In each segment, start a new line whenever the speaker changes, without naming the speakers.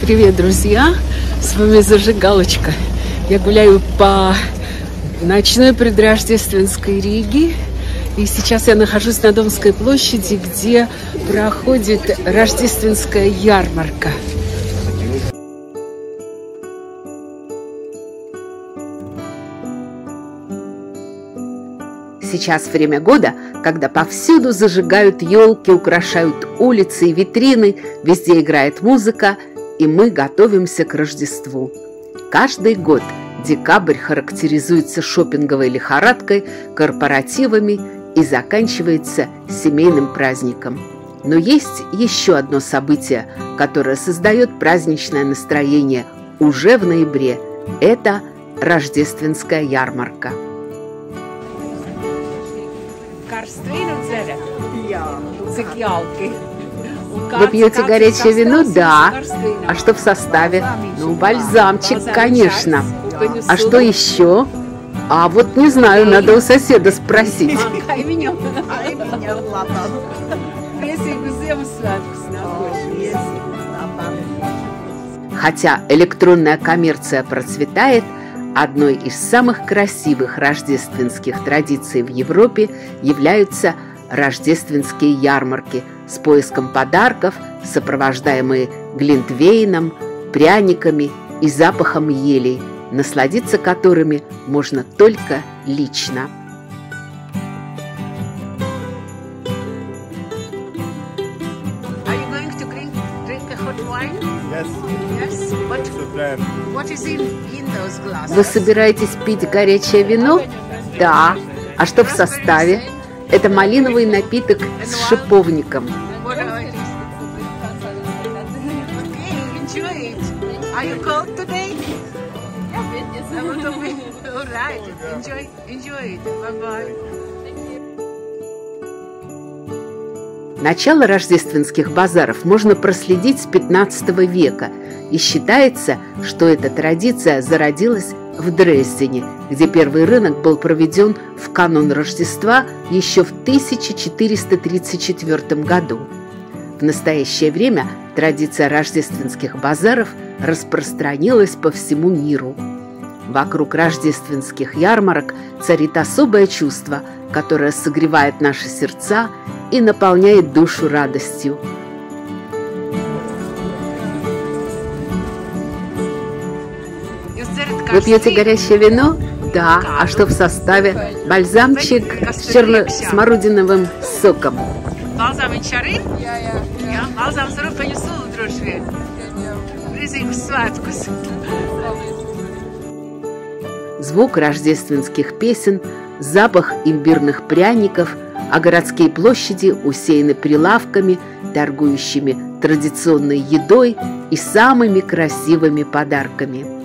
Привет, друзья! С вами Зажигалочка. Я гуляю по ночной предрождественской Риге. И сейчас я нахожусь на Домской площади, где проходит рождественская ярмарка. Сейчас время года, когда повсюду зажигают елки, украшают улицы и витрины, везде играет музыка, и мы готовимся к Рождеству. Каждый год декабрь характеризуется шопинговой лихорадкой, корпоративами и заканчивается семейным праздником. Но есть еще одно событие, которое создает праздничное настроение уже в ноябре. Это рождественская ярмарка. Вы пьете горячее вино? Да. А что в составе? Ну, бальзамчик, конечно. А что еще? А вот не знаю, надо у соседа спросить. Хотя электронная коммерция процветает, одной из самых красивых рождественских традиций в Европе являются рождественские ярмарки с поиском подарков, сопровождаемые глинтвейном, пряниками и запахом елей, насладиться которыми можно только лично. Вы собираетесь пить горячее вино? Да. А что в составе? Это малиновый напиток с шиповником. Начало рождественских базаров можно проследить с 15 века, и считается, что эта традиция зародилась в Дрездене, где первый рынок был проведен в канун Рождества еще в 1434 году. В настоящее время традиция рождественских базаров распространилась по всему миру. Вокруг рождественских ярмарок царит особое чувство, которое согревает наши сердца и наполняет душу радостью – Вы пьете горячее вино? Да. А что в составе? Бальзамчик с черно-смородиновым соком. Звук рождественских песен, запах имбирных пряников, а городские площади усеяны прилавками, торгующими традиционной едой и самыми красивыми подарками –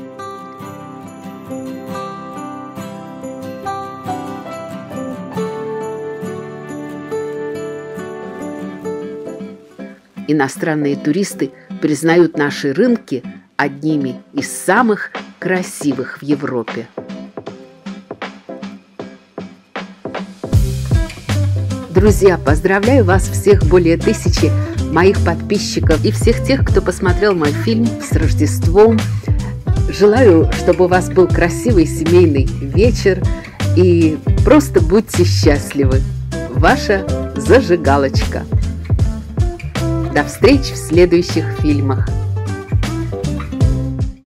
Иностранные туристы признают наши рынки одними из самых красивых в Европе. Друзья, поздравляю вас всех более тысячи моих подписчиков и всех тех, кто посмотрел мой фильм с Рождеством. Желаю, чтобы у вас был красивый семейный вечер и просто будьте счастливы. Ваша зажигалочка. До встречи в следующих фильмах.